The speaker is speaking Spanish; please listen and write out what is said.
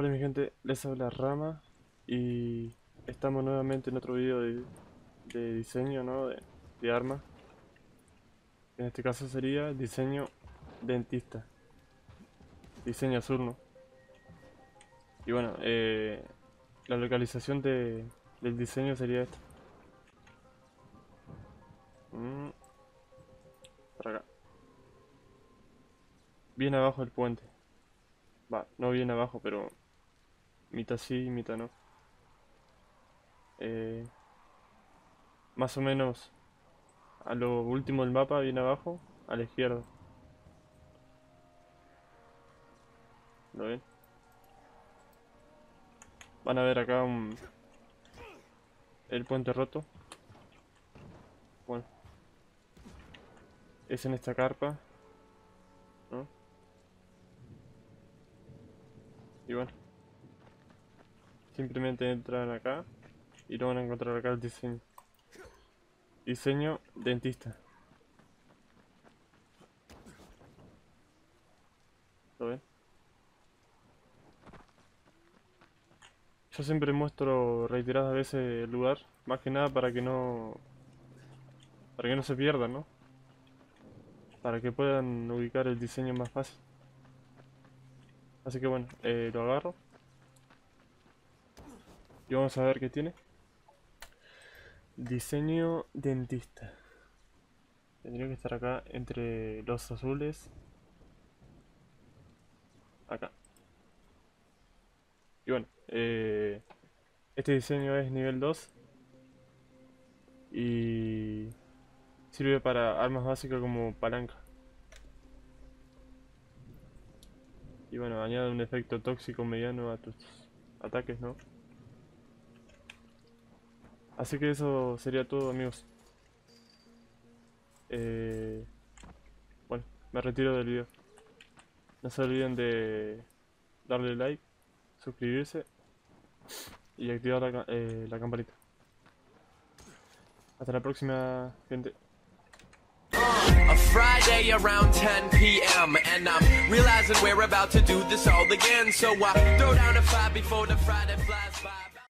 Hola mi gente, les habla Rama y estamos nuevamente en otro video de, de diseño ¿no? de, de armas. En este caso sería diseño dentista. Diseño azul, ¿no? Y bueno, eh, la localización de, del diseño sería esta. Mm, por acá. Bien abajo del puente. Va, no bien abajo, pero mitad sí, mitad no. Eh, más o menos a lo último del mapa, bien abajo, a la izquierda. ¿Lo ven? Van a ver acá un... el puente roto. Bueno. Es en esta carpa. ¿No? Y bueno. Simplemente entran acá y lo van a encontrar acá el diseño. Diseño dentista. ¿Lo ven? Yo siempre muestro reiteradas veces el lugar, más que nada para que no para que no se pierdan, ¿no? Para que puedan ubicar el diseño más fácil. Así que bueno, eh, lo agarro. Y vamos a ver qué tiene. Diseño dentista. Tendría que estar acá entre los azules. Acá. Y bueno, eh, este diseño es nivel 2. Y sirve para armas básicas como palanca. Y bueno, añade un efecto tóxico mediano a tus ataques, ¿no? Así que eso sería todo amigos. Eh, bueno, me retiro del video. No se olviden de darle like, suscribirse y activar la, eh, la campanita. Hasta la próxima, gente. A Friday around 10 p.m. And I'm realizing we're about to do this all again. So I throw down a five before the Friday flies by.